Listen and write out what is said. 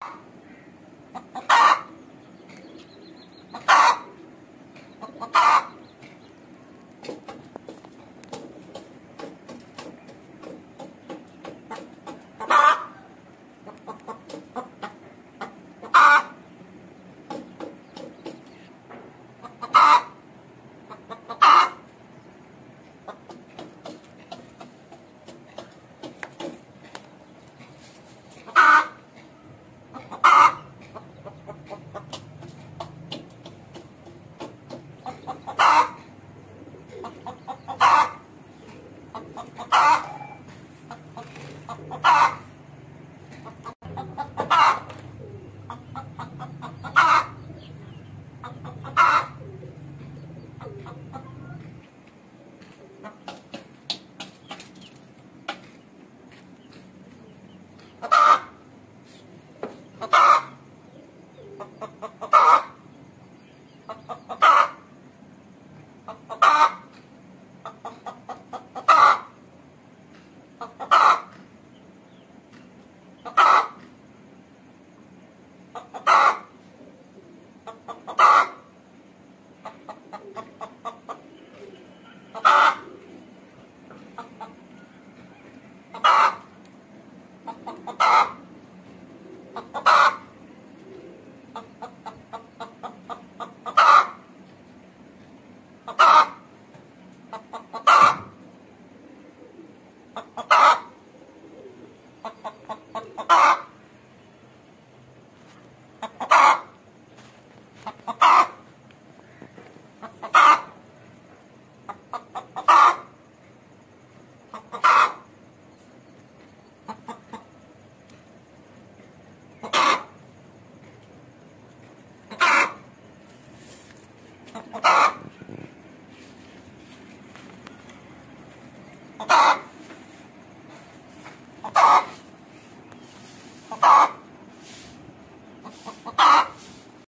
Ah! パパ Ah! Ah!